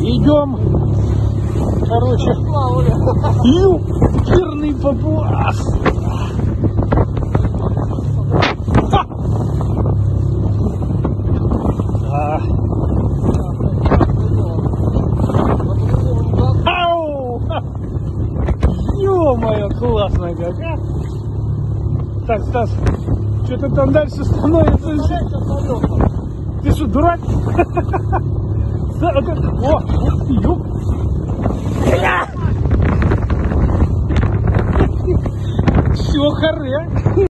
Идем. Короче, папуас. А. Ау! Ха! Ё-моё, классная как, а? Так, Стас, что-то там дальше становится. Ты что, дурак? О, ёп. Все, харе.